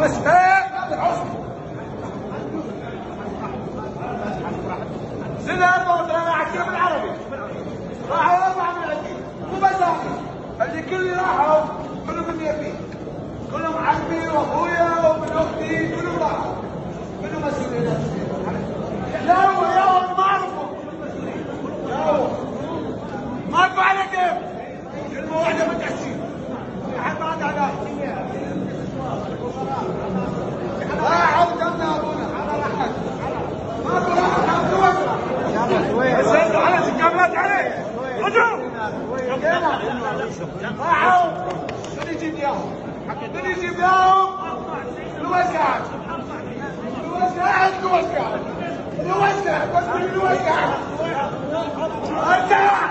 مستاء سلام أنا احكي بالعربي راحوا اربعه من مو بس اللي راحوا كلهم من يبي كلهم عمي واخويا وابن أختي كلهم راحوا كلهم مسؤولين لا هو ما اعرفهم ماكو على كيف ما تحكي حتى ما على راحوا من يجيب لهم من يجيب لهم الوسعة الوسعة الوسعة الوسعة بس من الوسعة ارجع